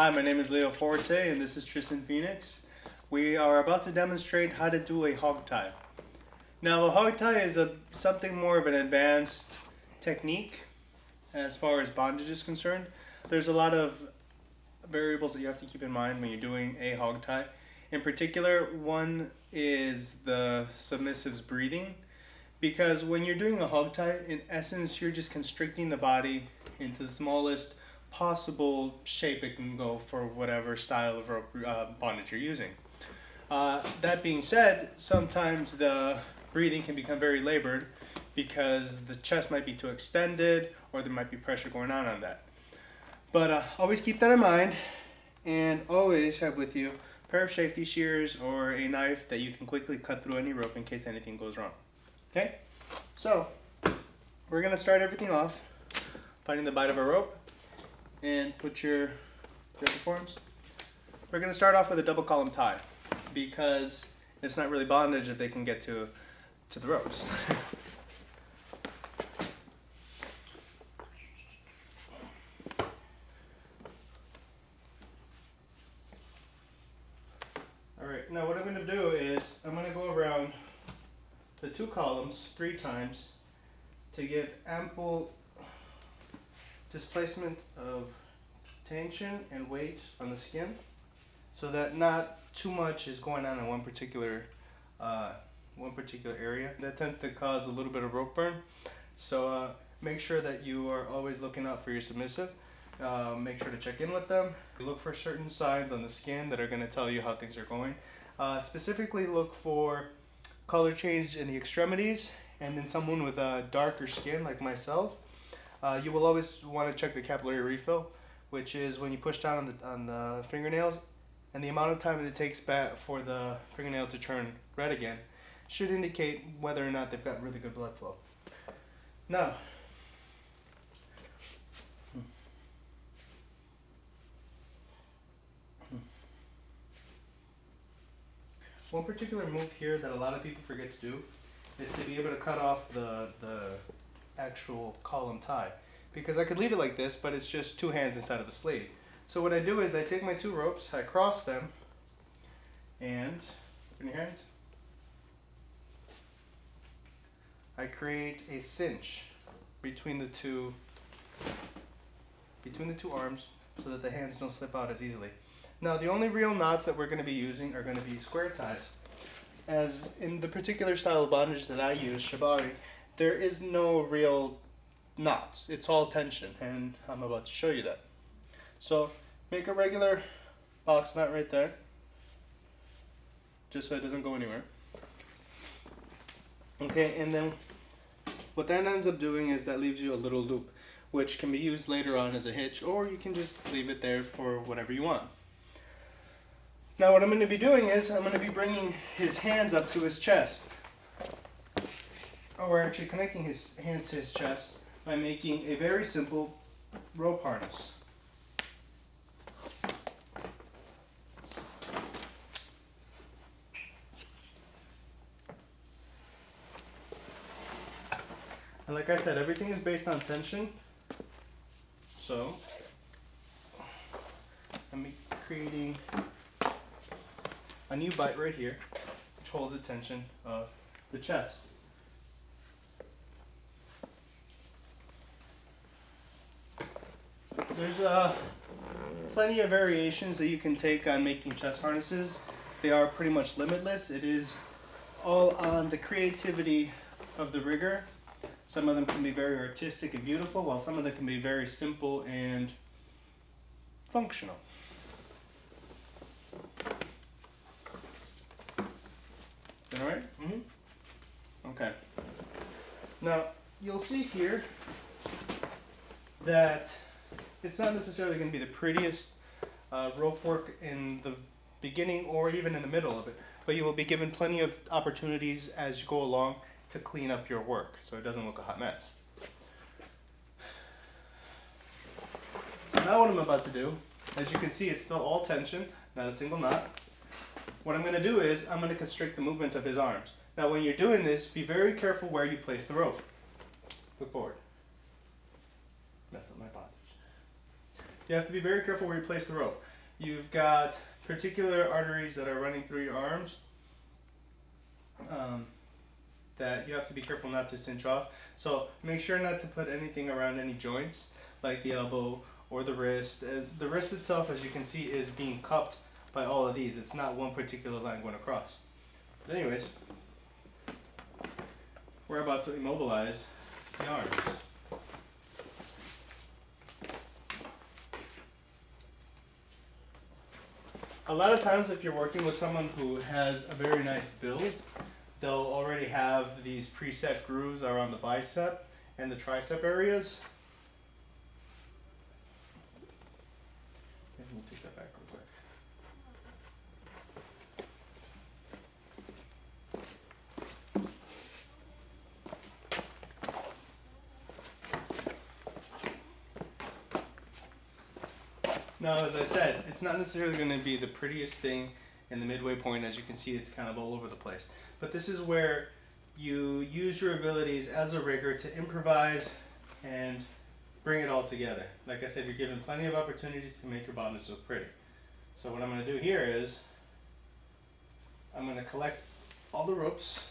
Hi, my name is Leo Forte and this is Tristan Phoenix. We are about to demonstrate how to do a hog tie. Now a hog tie is a, something more of an advanced technique as far as bondage is concerned. There's a lot of variables that you have to keep in mind when you're doing a hog tie. In particular, one is the submissive's breathing because when you're doing a hog tie, in essence, you're just constricting the body into the smallest possible shape it can go for whatever style of rope uh, bondage you're using. Uh, that being said, sometimes the breathing can become very labored because the chest might be too extended or there might be pressure going on on that. But uh, always keep that in mind and always have with you a pair of safety shears or a knife that you can quickly cut through any rope in case anything goes wrong. Okay, so we're gonna start everything off finding the bite of our rope and put your forms. We're gonna start off with a double column tie because it's not really bondage if they can get to to the ropes. Alright, now what I'm going to do is I'm going to go around the two columns three times to give ample displacement of tension and weight on the skin so that not too much is going on in one particular uh, one particular area. That tends to cause a little bit of rope burn. So uh, make sure that you are always looking out for your submissive. Uh, make sure to check in with them. Look for certain signs on the skin that are going to tell you how things are going. Uh, specifically look for color change in the extremities and in someone with a darker skin like myself. Uh, you will always want to check the capillary refill, which is when you push down on the, on the fingernails and the amount of time it takes back for the fingernail to turn red again should indicate whether or not they've got really good blood flow. Now, one particular move here that a lot of people forget to do is to be able to cut off the, the actual column tie. Because I could leave it like this, but it's just two hands inside of a sleeve. So what I do is I take my two ropes, I cross them, and, open your hands, I create a cinch between the two between the two arms so that the hands don't slip out as easily. Now the only real knots that we're going to be using are going to be square ties. As in the particular style of bondage that I use, shibari, there is no real knots. It's all tension and I'm about to show you that. So make a regular box knot right there just so it doesn't go anywhere. Okay, and then what that ends up doing is that leaves you a little loop, which can be used later on as a hitch, or you can just leave it there for whatever you want. Now what I'm going to be doing is I'm going to be bringing his hands up to his chest. Oh, we're actually connecting his hands to his chest by making a very simple rope harness. And like I said, everything is based on tension. So I'm creating a new bite right here, which holds the tension of the chest. There's uh, plenty of variations that you can take on making chest harnesses. They are pretty much limitless. It is all on the creativity of the rigger some of them can be very artistic and beautiful, while some of them can be very simple and functional. Is that all right? Mm -hmm. Okay. Now, you'll see here that it's not necessarily going to be the prettiest uh, rope work in the beginning or even in the middle of it, but you will be given plenty of opportunities as you go along to clean up your work so it doesn't look a hot mess. So now what I'm about to do, as you can see it's still all tension, not a single knot. What I'm going to do is I'm going to constrict the movement of his arms. Now when you're doing this, be very careful where you place the rope. Look forward. Messed up my bondage. You have to be very careful where you place the rope. you've got particular arteries that are running through your arms um, that you have to be careful not to cinch off. So make sure not to put anything around any joints like the elbow or the wrist. As the wrist itself, as you can see, is being cupped by all of these. It's not one particular line going across. But anyways, we're about to immobilize the arms. A lot of times if you're working with someone who has a very nice build, they'll already have these preset grooves around the bicep and the tricep areas. Maybe we'll take that back Now, as I said, it's not necessarily going to be the prettiest thing in the midway point. As you can see, it's kind of all over the place. But this is where you use your abilities as a rigger to improvise and bring it all together. Like I said, you're given plenty of opportunities to make your bondage look pretty. So what I'm going to do here is I'm going to collect all the ropes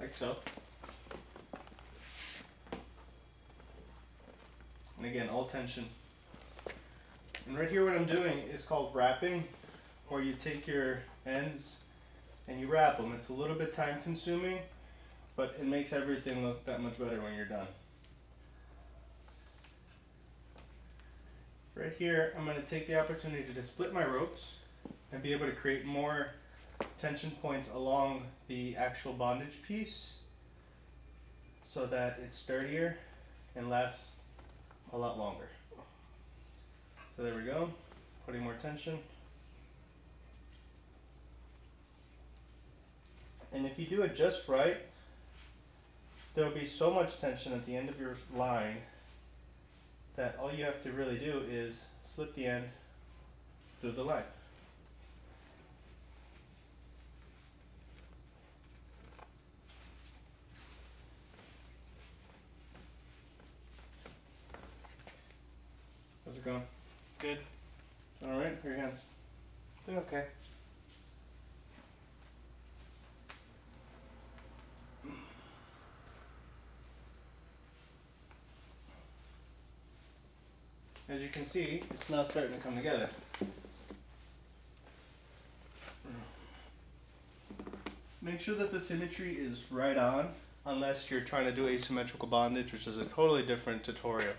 like so. And again, all tension. And right here what I'm doing is called wrapping, or you take your ends and you wrap them. It's a little bit time consuming, but it makes everything look that much better when you're done. Right here, I'm going to take the opportunity to split my ropes and be able to create more tension points along the actual bondage piece so that it's sturdier and lasts a lot longer. So there we go, putting more tension. And if you do it just right, there will be so much tension at the end of your line that all you have to really do is slip the end through the line. How's it going? Good. All right, your hands. Doing okay. As you can see, it's now starting to come together. Make sure that the symmetry is right on, unless you're trying to do asymmetrical bondage, which is a totally different tutorial.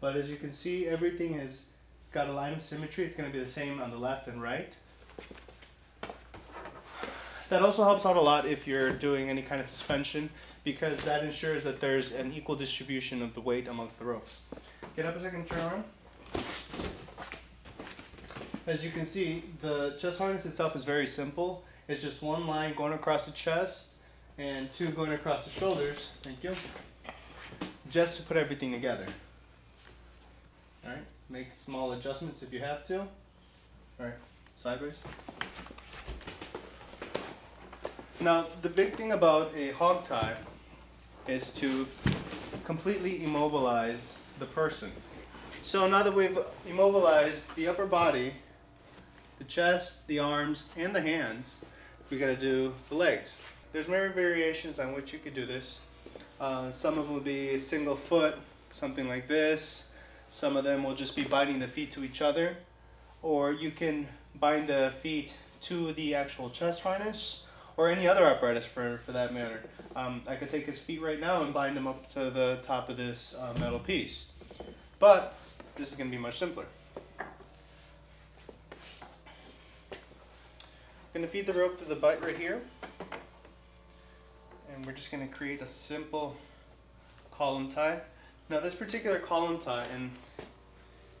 But as you can see, everything has got a line of symmetry. It's going to be the same on the left and right. That also helps out a lot if you're doing any kind of suspension because that ensures that there's an equal distribution of the weight amongst the ropes. Get up a second, turn around. As you can see, the chest harness itself is very simple. It's just one line going across the chest and two going across the shoulders. Thank you. Just to put everything together. Make small adjustments if you have to. Alright, sideways. Now, the big thing about a hog tie is to completely immobilize the person. So now that we've immobilized the upper body, the chest, the arms, and the hands, we gotta do the legs. There's many variations on which you could do this. Uh, some of them will be a single foot, something like this. Some of them will just be binding the feet to each other. Or you can bind the feet to the actual chest harness or any other apparatus for, for that matter. Um, I could take his feet right now and bind him up to the top of this uh, metal piece. But this is going to be much simpler. I'm going to feed the rope to the butt right here. And we're just going to create a simple column tie. Now this particular column tie and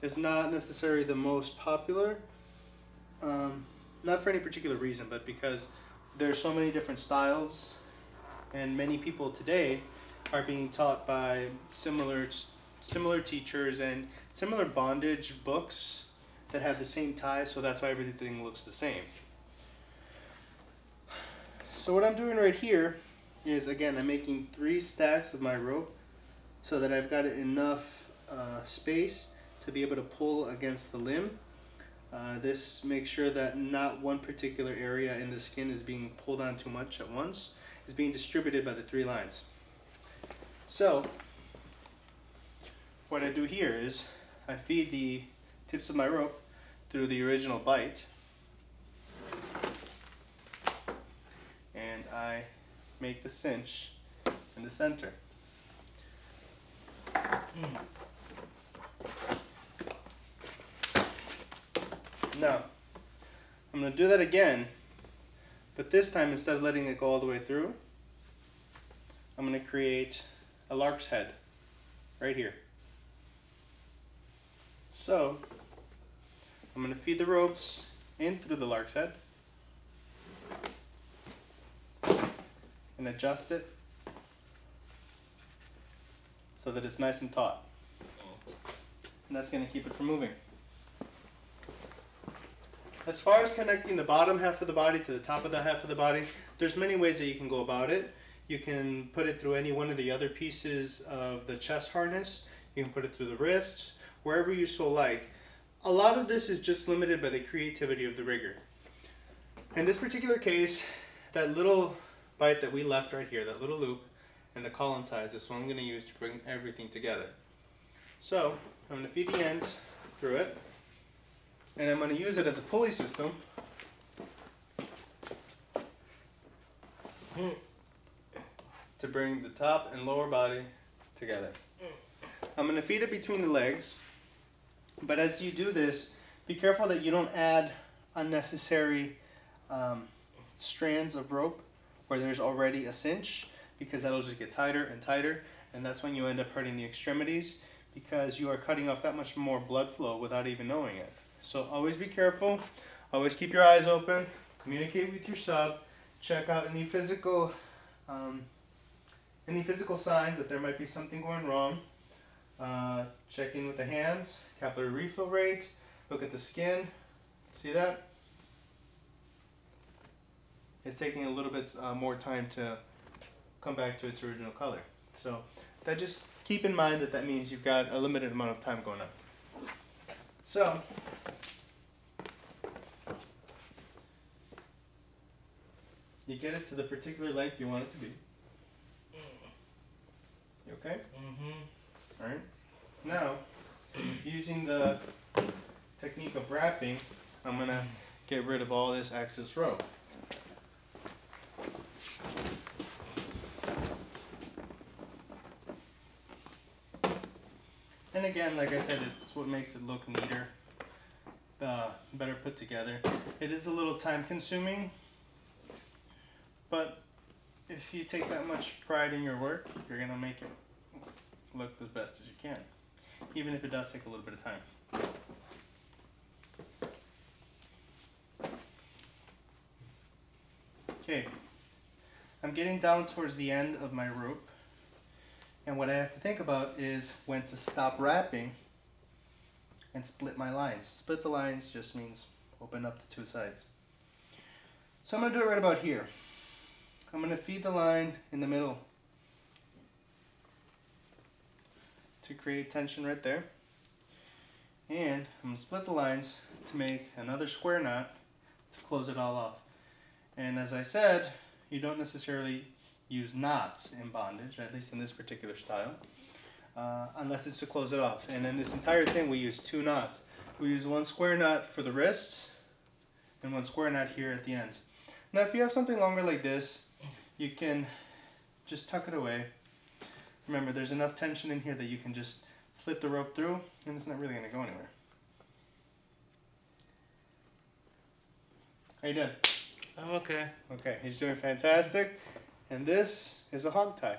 is not necessarily the most popular. Um, not for any particular reason, but because there's so many different styles and many people today are being taught by similar similar teachers and similar bondage books that have the same ties so that's why everything looks the same so what I'm doing right here is again I'm making three stacks of my rope so that I've got enough uh, space to be able to pull against the limb. Uh, this makes sure that not one particular area in the skin is being pulled on too much at once. It's being distributed by the three lines. So, what I do here is I feed the tips of my rope through the original bite and I make the cinch in the center. Mm. Now, I'm going to do that again, but this time instead of letting it go all the way through, I'm going to create a lark's head right here. So, I'm going to feed the ropes in through the lark's head and adjust it so that it's nice and taut. Oh. And that's going to keep it from moving. As far as connecting the bottom half of the body to the top of the half of the body, there's many ways that you can go about it. You can put it through any one of the other pieces of the chest harness. You can put it through the wrists, wherever you so like. A lot of this is just limited by the creativity of the rigger. In this particular case, that little bite that we left right here, that little loop, and the column ties is what I'm going to use to bring everything together. So, I'm going to feed the ends through it, and I'm going to use it as a pulley system to bring the top and lower body together. I'm going to feed it between the legs, but as you do this, be careful that you don't add unnecessary um, strands of rope where there's already a cinch because that'll just get tighter and tighter and that's when you end up hurting the extremities because you are cutting off that much more blood flow without even knowing it. So always be careful, always keep your eyes open, communicate with your sub, check out any physical um, any physical signs that there might be something going wrong. Uh, check in with the hands, capillary refill rate, look at the skin, see that? It's taking a little bit uh, more time to come back to its original color. So that just keep in mind that that means you've got a limited amount of time going up. So you get it to the particular length you want it to be. You okay? Mm-hmm. All right. Now, using the technique of wrapping, I'm gonna get rid of all this excess rope. And again, like I said, it's what makes it look neater, uh, better put together. It is a little time consuming, but if you take that much pride in your work, you're gonna make it look the best as you can, even if it does take a little bit of time. Okay, I'm getting down towards the end of my rope, and what I have to think about is when to stop wrapping and split my lines. Split the lines just means open up the two sides. So I'm gonna do it right about here. I'm gonna feed the line in the middle to create tension right there. And I'm going to split the lines to make another square knot to close it all off. And as I said, you don't necessarily use knots in bondage, at least in this particular style, uh, unless it's to close it off. And in this entire thing, we use two knots. We use one square knot for the wrists and one square knot here at the ends. Now, if you have something longer like this, you can just tuck it away Remember, there's enough tension in here that you can just slip the rope through and it's not really going to go anywhere. How you doing? I'm okay. Okay, he's doing fantastic. And this is a hog tie.